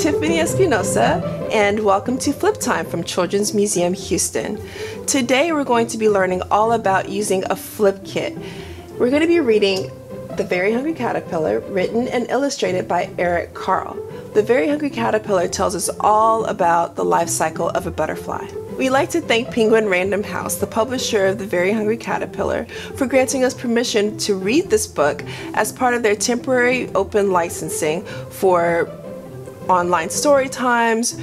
Tiffany Espinosa, and welcome to Flip Time from Children's Museum Houston. Today we're going to be learning all about using a flip kit. We're going to be reading The Very Hungry Caterpillar, written and illustrated by Eric Carle. The Very Hungry Caterpillar tells us all about the life cycle of a butterfly. We'd like to thank Penguin Random House, the publisher of The Very Hungry Caterpillar, for granting us permission to read this book as part of their temporary open licensing for online story times,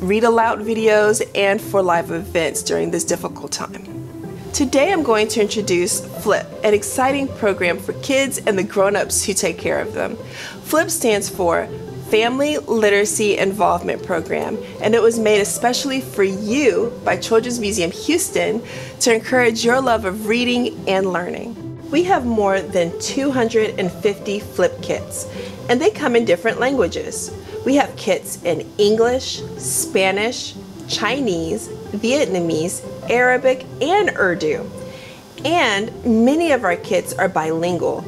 read aloud videos, and for live events during this difficult time. Today I'm going to introduce FLIP, an exciting program for kids and the grown-ups who take care of them. FLIP stands for Family Literacy Involvement Program, and it was made especially for you by Children's Museum Houston to encourage your love of reading and learning. We have more than 250 flip kits, and they come in different languages. We have kits in English, Spanish, Chinese, Vietnamese, Arabic, and Urdu. And many of our kits are bilingual,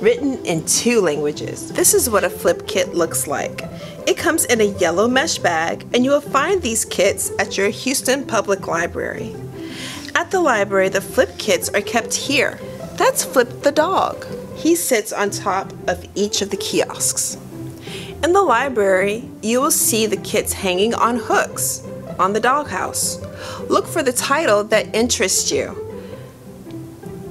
written in two languages. This is what a flip kit looks like. It comes in a yellow mesh bag, and you will find these kits at your Houston Public Library. At the library, the flip kits are kept here. That's Flip the dog. He sits on top of each of the kiosks. In the library, you will see the kits hanging on hooks on the doghouse. Look for the title that interests you.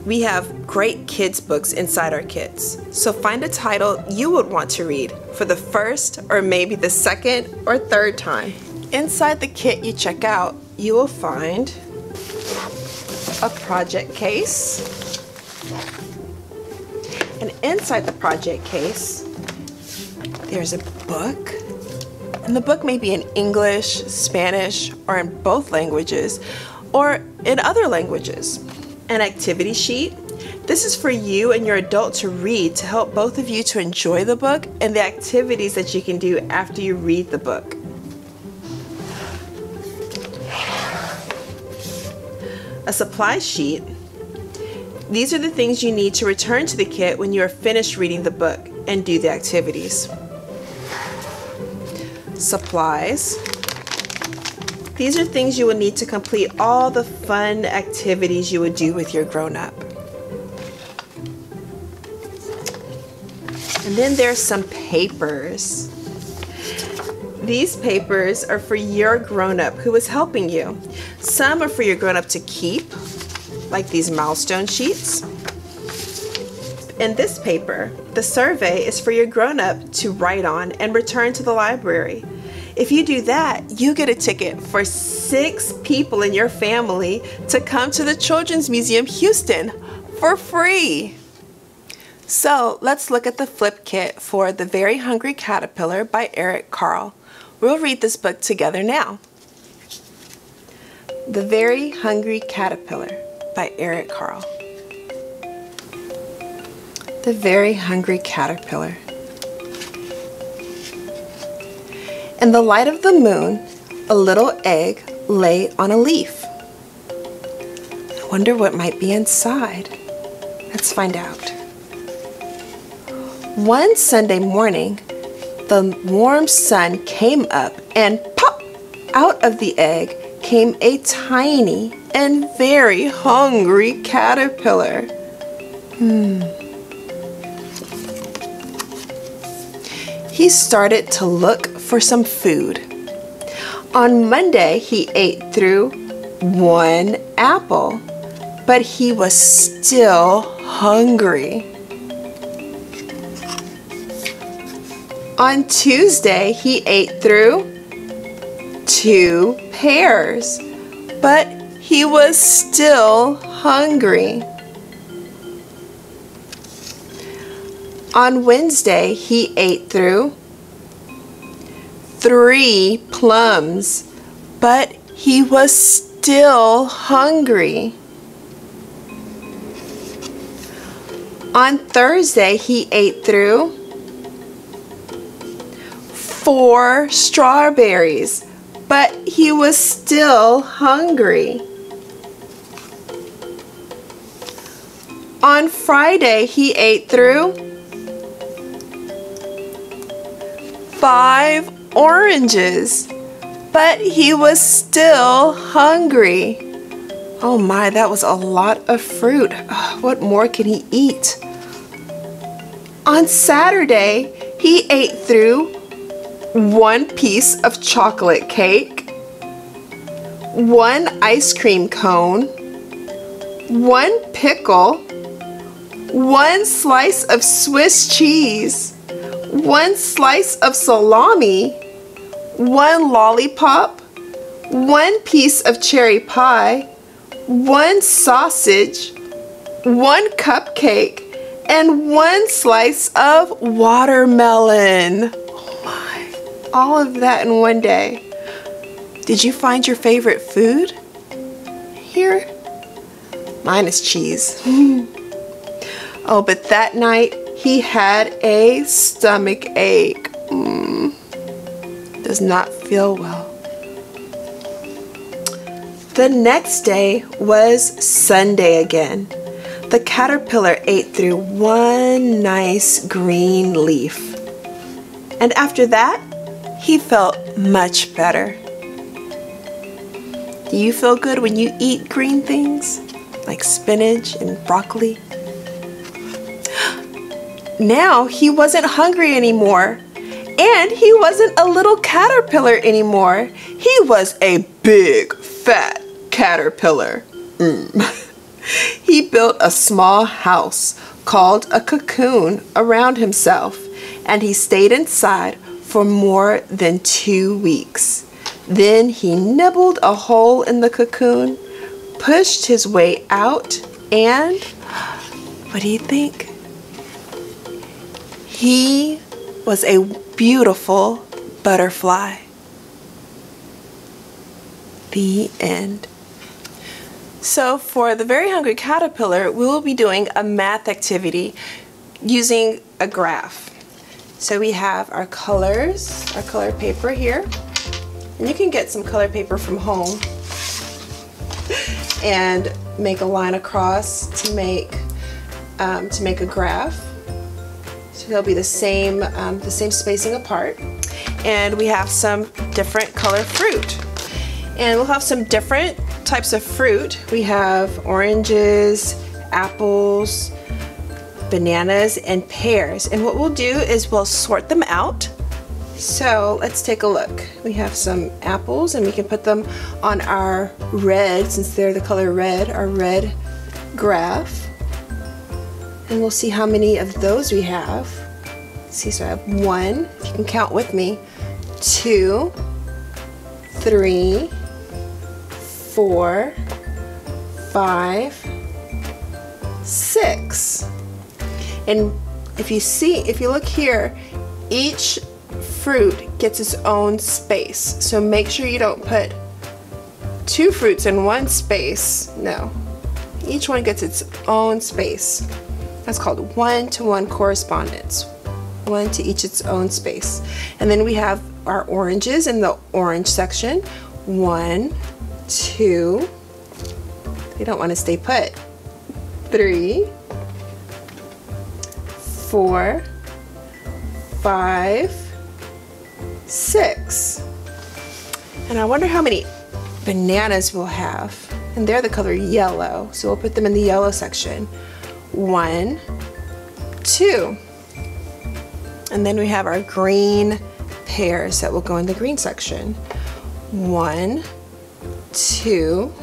We have great kids books inside our kits, so find a title you would want to read for the first or maybe the second or third time. Inside the kit you check out, you will find a project case. And inside the project case, there's a book. And the book may be in English, Spanish, or in both languages, or in other languages. An activity sheet. This is for you and your adult to read to help both of you to enjoy the book and the activities that you can do after you read the book. A supply sheet. These are the things you need to return to the kit when you are finished reading the book and do the activities supplies. These are things you will need to complete all the fun activities you would do with your grown-up. And then there's some papers. These papers are for your grown-up who is helping you. Some are for your grown-up to keep, like these milestone sheets. In this paper, the survey is for your grown-up to write on and return to the library. If you do that, you get a ticket for six people in your family to come to the Children's Museum Houston for free. So let's look at the flip kit for The Very Hungry Caterpillar by Eric Carle. We'll read this book together now. The Very Hungry Caterpillar by Eric Carle. The Very Hungry Caterpillar. In the light of the moon, a little egg lay on a leaf. I wonder what might be inside. Let's find out. One Sunday morning, the warm sun came up and pop! Out of the egg came a tiny and very hungry caterpillar. Hmm. He started to look for some food. On Monday, he ate through one apple, but he was still hungry. On Tuesday, he ate through two pears, but he was still hungry. On Wednesday, he ate through three plums, but he was still hungry. On Thursday, he ate through four strawberries, but he was still hungry. On Friday, he ate through five oranges, but he was still hungry. Oh my, that was a lot of fruit. What more can he eat? On Saturday, he ate through one piece of chocolate cake, one ice cream cone, one pickle, one slice of Swiss cheese, one slice of salami, one lollipop, one piece of cherry pie, one sausage, one cupcake, and one slice of watermelon. Oh my, all of that in one day. Did you find your favorite food? Here? Mine is cheese. oh, but that night he had a stomach ache. Mm, does not feel well. The next day was Sunday again. The caterpillar ate through one nice green leaf. And after that, he felt much better. Do you feel good when you eat green things like spinach and broccoli? Now he wasn't hungry anymore. And he wasn't a little caterpillar anymore. He was a big, fat caterpillar. Mm. He built a small house called a cocoon around himself, and he stayed inside for more than two weeks. Then he nibbled a hole in the cocoon, pushed his way out, and what do you think? He was a beautiful butterfly. The end. So for the Very Hungry Caterpillar, we will be doing a math activity using a graph. So we have our colors, our color paper here. And you can get some color paper from home and make a line across to make um, to make a graph. They'll be the same um, the same spacing apart. And we have some different color fruit. And we'll have some different types of fruit. We have oranges, apples, bananas, and pears. And what we'll do is we'll sort them out. So let's take a look. We have some apples and we can put them on our red, since they're the color red, our red graph. And we'll see how many of those we have. Let's see, so I have one, if you can count with me, two, three, four, five, six. And if you see, if you look here, each fruit gets its own space. So make sure you don't put two fruits in one space. No. Each one gets its own space. That's called one-to-one -one correspondence. One to each its own space. And then we have our oranges in the orange section. One, two, they don't want to stay put, three, four, five, six. And I wonder how many bananas we'll have. And they're the color yellow, so we'll put them in the yellow section. One, two. And then we have our green pears that will go in the green section. One, two,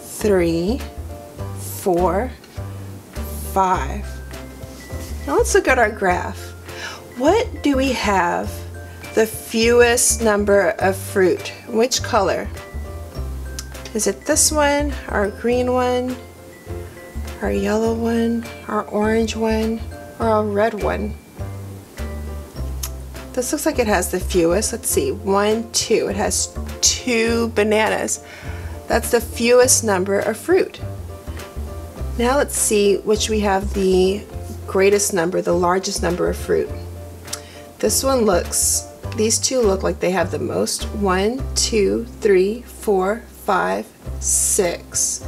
three, four, five. Now let's look at our graph. What do we have the fewest number of fruit? Which color? Is it this one, our green one, our yellow one, our orange one, or our red one? This looks like it has the fewest. Let's see, one, two. It has two bananas. That's the fewest number of fruit. Now let's see which we have the greatest number, the largest number of fruit. This one looks, these two look like they have the most. One, two, three, four, five, six.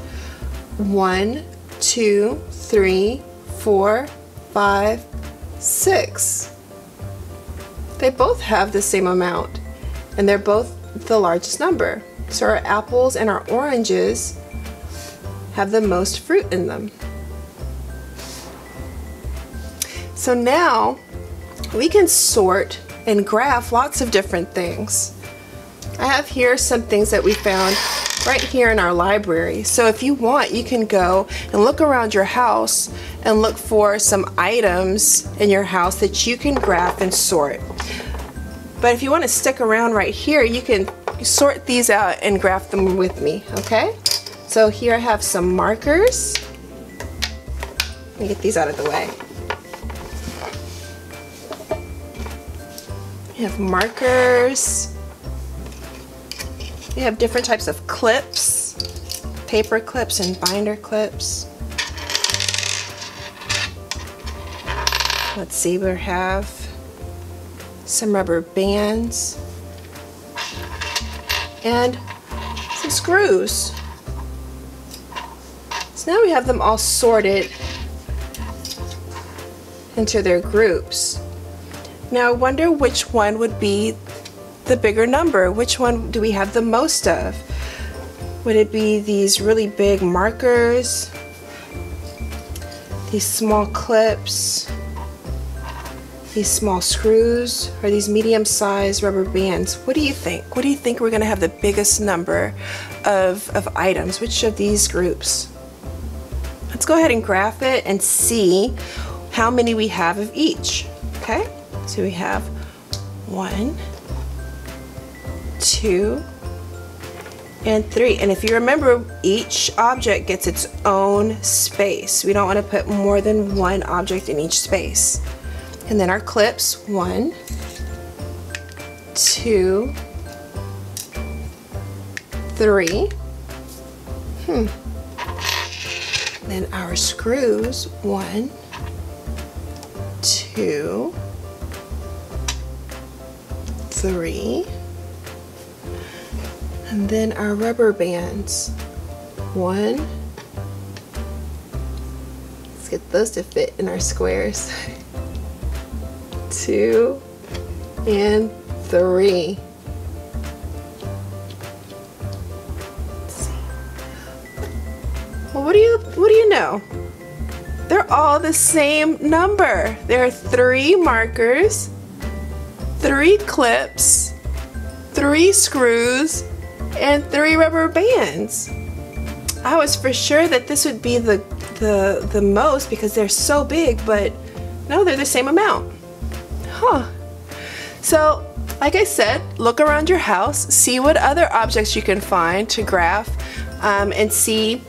One, two, three, four, five, six. They both have the same amount and they're both the largest number. So our apples and our oranges have the most fruit in them. So now we can sort and graph lots of different things. I have here some things that we found right here in our library. So if you want, you can go and look around your house and look for some items in your house that you can graph and sort. But if you want to stick around right here, you can sort these out and graph them with me, okay? So here I have some markers. Let me get these out of the way. We have markers. We have different types of clips, paper clips and binder clips. Let's see, we have some rubber bands, and some screws. So now we have them all sorted into their groups. Now I wonder which one would be the bigger number. Which one do we have the most of? Would it be these really big markers? These small clips? These small screws? Or these medium-sized rubber bands? What do you think? What do you think we're going to have the biggest number of, of items? Which of these groups? Let's go ahead and graph it and see how many we have of each. Okay? So we have one, two, and three. And if you remember, each object gets its own space. We don't want to put more than one object in each space. And then our clips, one, two, three. Hmm. Then our screws, one, two, three. And then our rubber bands. One. Let's get those to fit in our squares. Two and three. Well, what do you what do you know? They're all the same number. There are three markers three clips, three screws, and three rubber bands. I was for sure that this would be the, the, the most because they're so big, but no, they're the same amount. Huh. So, like I said, look around your house, see what other objects you can find to graph, um, and see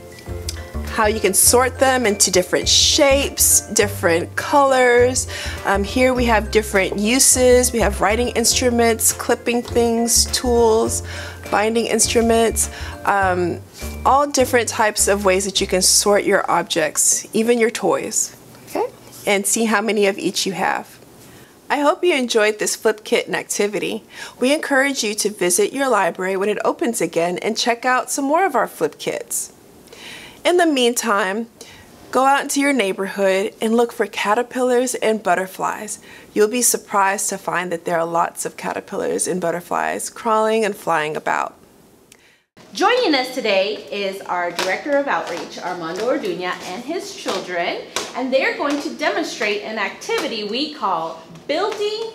how you can sort them into different shapes, different colors. Um, here we have different uses. We have writing instruments, clipping things, tools, binding instruments, um, all different types of ways that you can sort your objects, even your toys, okay? And see how many of each you have. I hope you enjoyed this flip kit and activity. We encourage you to visit your library when it opens again and check out some more of our flip kits. In the meantime, go out into your neighborhood and look for caterpillars and butterflies. You'll be surprised to find that there are lots of caterpillars and butterflies crawling and flying about. Joining us today is our Director of Outreach, Armando Orduña, and his children, and they're going to demonstrate an activity we call Building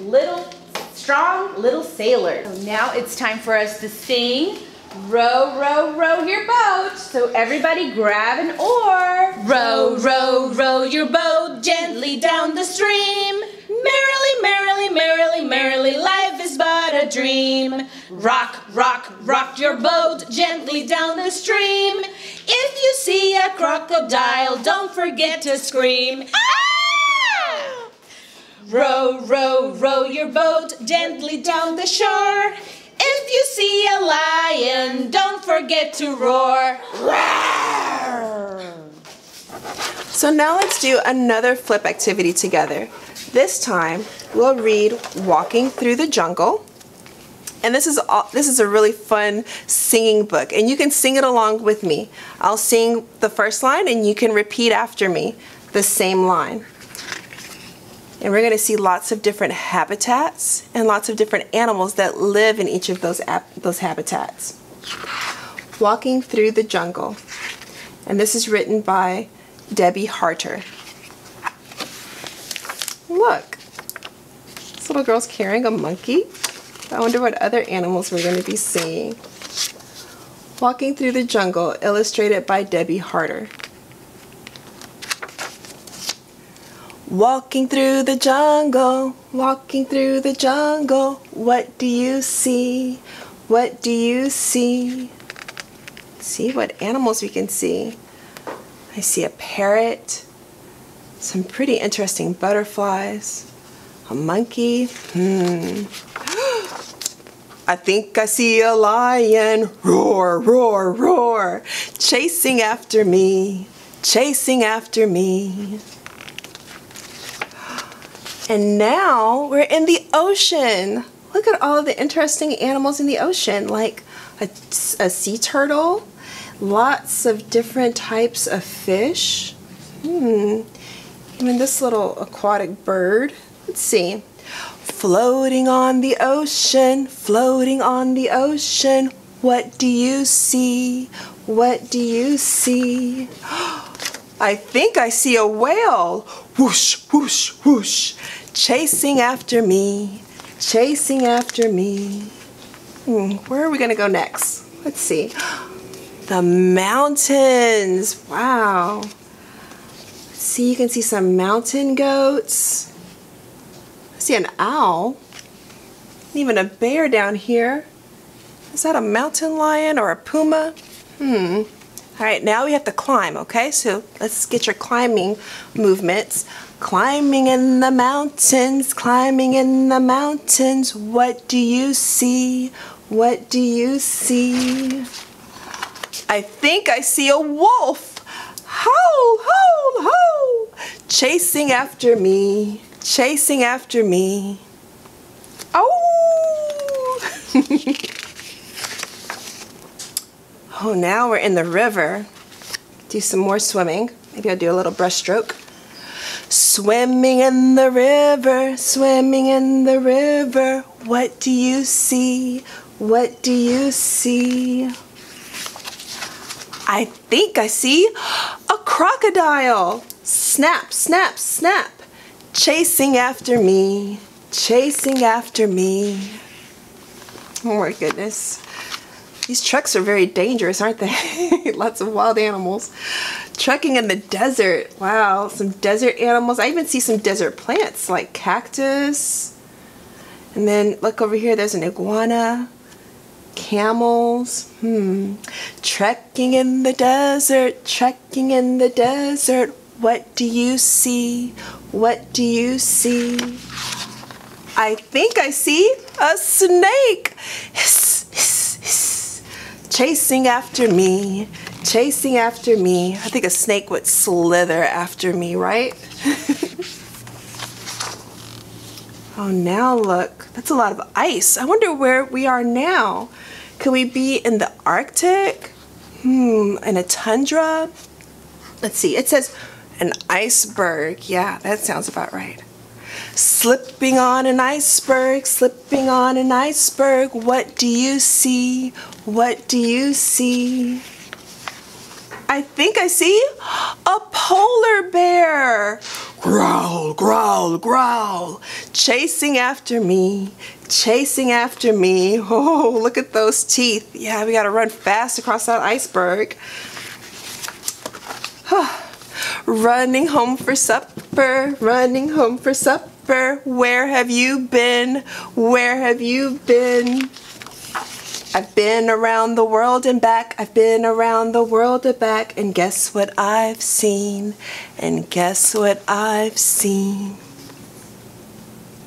Little Strong Little Sailors. So now it's time for us to sing Row, row, row your boat. So everybody grab an oar. Row, row, row your boat gently down the stream. Merrily, merrily, merrily, merrily, life is but a dream. Rock, rock, rock your boat gently down the stream. If you see a crocodile, don't forget to scream. Ah! Row, row, row your boat gently down the shore. If you see a lion, don't forget to roar. So now let's do another flip activity together. This time we'll read Walking Through the Jungle. And this is all, this is a really fun singing book and you can sing it along with me. I'll sing the first line and you can repeat after me the same line. And we're going to see lots of different habitats and lots of different animals that live in each of those, those habitats. Walking Through the Jungle. And this is written by Debbie Harter. Look, this little girl's carrying a monkey. I wonder what other animals we're going to be seeing. Walking Through the Jungle, illustrated by Debbie Harter. Walking through the jungle, walking through the jungle, what do you see? What do you see? see what animals we can see. I see a parrot, some pretty interesting butterflies, a monkey. Hmm. I think I see a lion. Roar, roar, roar. Chasing after me, chasing after me. And now we're in the ocean. Look at all the interesting animals in the ocean, like a, a sea turtle, lots of different types of fish. Hmm. Even this little aquatic bird. Let's see. Floating on the ocean, floating on the ocean. What do you see? What do you see? I think I see a whale whoosh, whoosh, whoosh, chasing after me, chasing after me. Hmm, where are we gonna go next? Let's see. The mountains, wow. See, you can see some mountain goats. I see an owl, even a bear down here. Is that a mountain lion or a puma? Hmm. All right, now we have to climb, okay? So let's get your climbing movements. Climbing in the mountains, climbing in the mountains. What do you see? What do you see? I think I see a wolf. Ho, ho, ho! Chasing after me, chasing after me. Oh! Oh, now we're in the river. Do some more swimming. Maybe I'll do a little breaststroke. Swimming in the river, swimming in the river. What do you see? What do you see? I think I see a crocodile. Snap, snap, snap. Chasing after me, chasing after me. Oh my goodness. These trucks are very dangerous, aren't they? Lots of wild animals. Trucking in the desert. Wow, some desert animals. I even see some desert plants like cactus. And then look over here, there's an iguana. Camels. Hmm. Trekking in the desert, trekking in the desert. What do you see? What do you see? I think I see a snake. Chasing after me, chasing after me. I think a snake would slither after me, right? oh, now look, that's a lot of ice. I wonder where we are now. Could we be in the Arctic? Hmm, in a tundra? Let's see, it says an iceberg. Yeah, that sounds about right. Slipping on an iceberg, slipping on an iceberg. What do you see? What do you see? I think I see a polar bear. Growl, growl, growl. Chasing after me, chasing after me. Oh, look at those teeth. Yeah, we gotta run fast across that iceberg. running home for supper, running home for supper. Where have you been? Where have you been? I've been around the world and back. I've been around the world and back. And guess what I've seen? And guess what I've seen?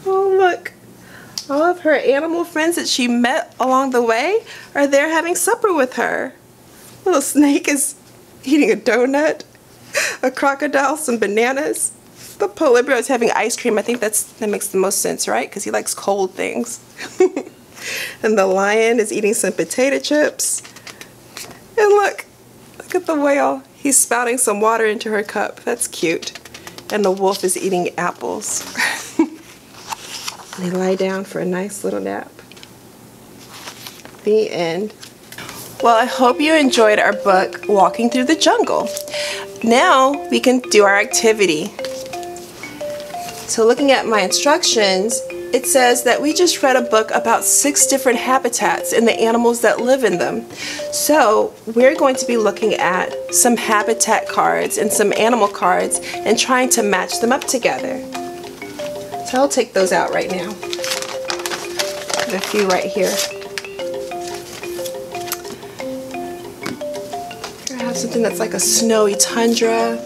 Oh, look. All of her animal friends that she met along the way are there having supper with her. Little snake is eating a donut, a crocodile, some bananas the polar bear is having ice cream. I think that's that makes the most sense, right? Because he likes cold things. and the lion is eating some potato chips. And look, look at the whale. He's spouting some water into her cup. That's cute. And the wolf is eating apples. They lie down for a nice little nap. The end. Well, I hope you enjoyed our book, Walking Through the Jungle. Now we can do our activity. So looking at my instructions, it says that we just read a book about six different habitats and the animals that live in them. So we're going to be looking at some habitat cards and some animal cards and trying to match them up together. So I'll take those out right now. A few right here. I have something that's like a snowy tundra.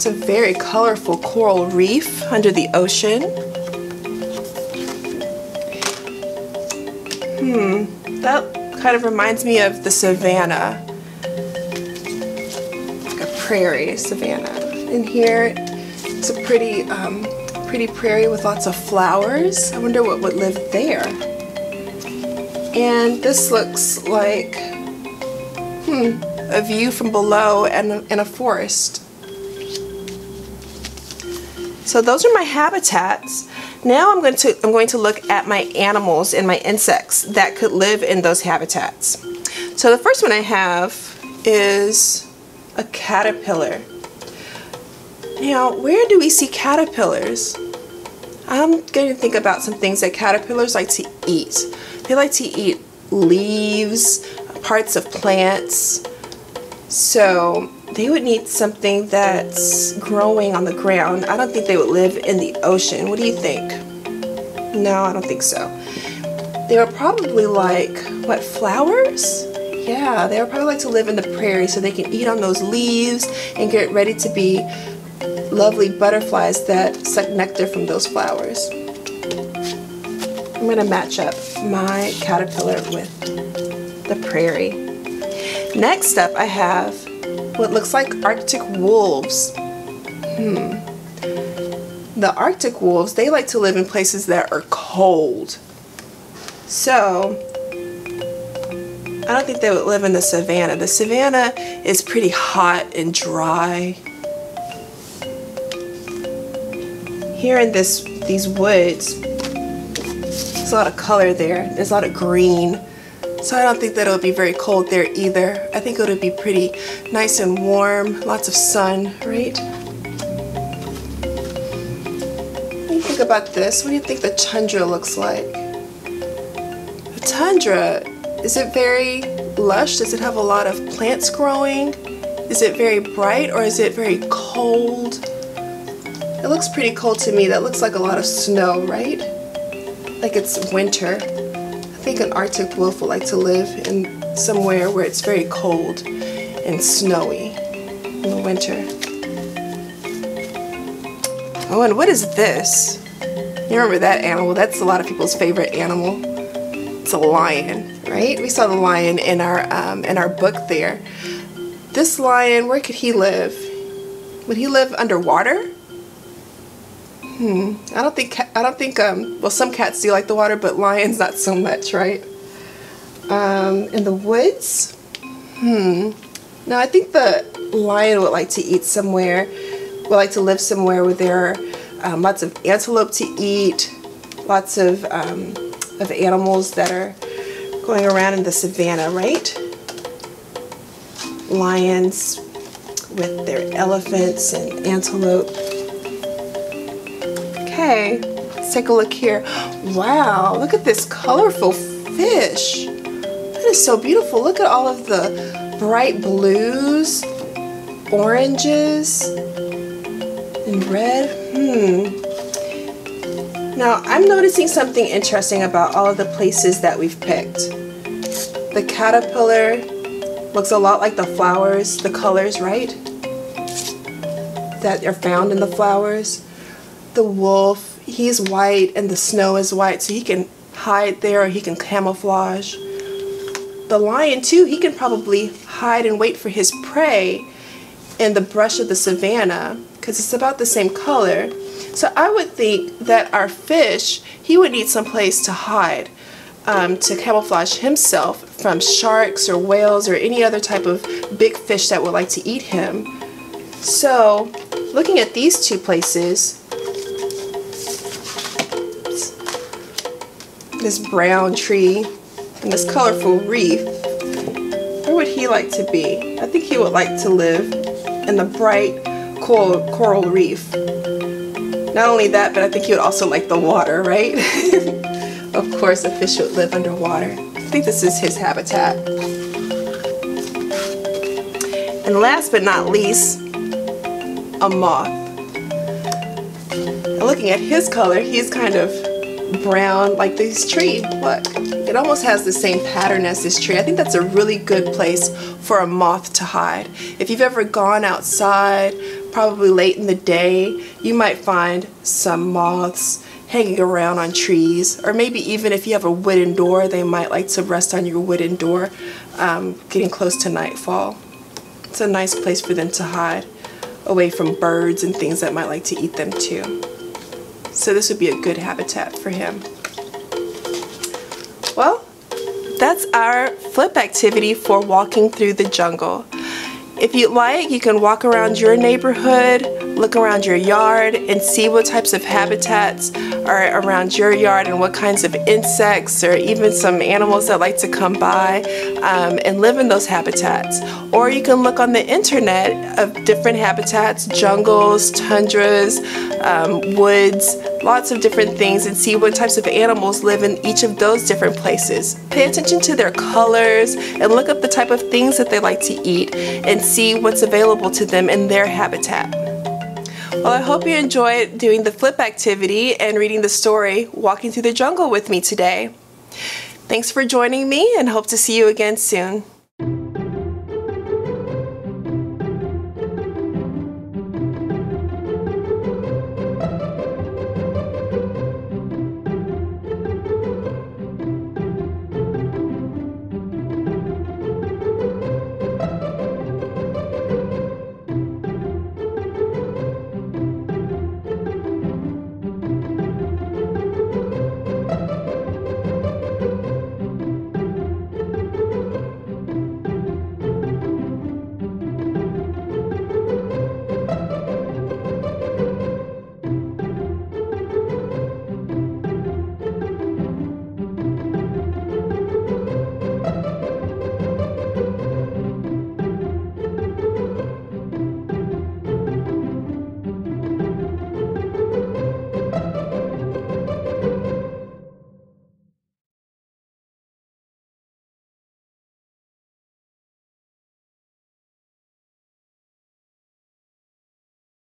It's a very colorful coral reef under the ocean. Hmm, that kind of reminds me of the savannah. Like a prairie savannah. In here, it's a pretty, um, pretty prairie with lots of flowers. I wonder what would live there. And this looks like, hmm, a view from below and in a forest. So those are my habitats. Now I'm going to I'm going to look at my animals and my insects that could live in those habitats. So the first one I have is a caterpillar. Now, where do we see caterpillars? I'm going to think about some things that caterpillars like to eat. They like to eat leaves, parts of plants. So they would need something that's growing on the ground. I don't think they would live in the ocean. What do you think? No, I don't think so. They would probably like, what, flowers? Yeah, they would probably like to live in the prairie so they can eat on those leaves and get ready to be lovely butterflies that suck nectar from those flowers. I'm to match up my caterpillar with the prairie. Next up I have what looks like Arctic wolves. Hmm. The Arctic wolves, they like to live in places that are cold. So, I don't think they would live in the savannah. The savannah is pretty hot and dry. Here in this these woods, there's a lot of color there. There's a lot of green. So I don't think that it'll be very cold there either. I think it'll be pretty nice and warm, lots of sun, right? What do you think about this? What do you think the tundra looks like? The tundra, is it very lush? Does it have a lot of plants growing? Is it very bright or is it very cold? It looks pretty cold to me. That looks like a lot of snow, right? Like it's winter. Think an Arctic wolf would like to live in somewhere where it's very cold and snowy in the winter. Oh, and what is this? You remember that animal? That's a lot of people's favorite animal. It's a lion, right? We saw the lion in our um, in our book there. This lion, where could he live? Would he live underwater? Hmm. I don't think I don't think um well some cats do like the water but lions not so much right? Um in the woods? Hmm. No I think the lion would like to eat somewhere would like to live somewhere where there are um, lots of antelope to eat lots of um, of animals that are going around in the savannah right? Lions with their elephants and antelope Okay, let's take a look here. Wow, look at this colorful fish. That is so beautiful. Look at all of the bright blues, oranges, and red. Hmm. Now, I'm noticing something interesting about all of the places that we've picked. The caterpillar looks a lot like the flowers, the colors, right? That are found in the flowers the wolf, he's white and the snow is white, so he can hide there or he can camouflage. The lion, too, he can probably hide and wait for his prey in the brush of the savannah because it's about the same color. So I would think that our fish, he would need some place to hide um, to camouflage himself from sharks or whales or any other type of big fish that would like to eat him. So looking at these two places, this brown tree and this colorful reef, where would he like to be? I think he would like to live in the bright coral, coral reef. Not only that, but I think he would also like the water, right? of course, a fish would live underwater. I think this is his habitat. And last but not least, a moth. Looking at his color, he's kind of brown like this tree. Look, it almost has the same pattern as this tree. I think that's a really good place for a moth to hide. If you've ever gone outside, probably late in the day, you might find some moths hanging around on trees or maybe even if you have a wooden door they might like to rest on your wooden door um, getting close to nightfall. It's a nice place for them to hide away from birds and things that might like to eat them too. So this would be a good habitat for him. Well, that's our flip activity for walking through the jungle. If you'd like, you can walk around your neighborhood, look around your yard, and see what types of habitats are around your yard and what kinds of insects or even some animals that like to come by um, and live in those habitats. Or you can look on the internet of different habitats, jungles, tundras, um, woods, lots of different things and see what types of animals live in each of those different places. Pay attention to their colors and look up the type of things that they like to eat and see what's available to them in their habitat. Well, I hope you enjoyed doing the flip activity and reading the story Walking Through the Jungle with me today. Thanks for joining me and hope to see you again soon.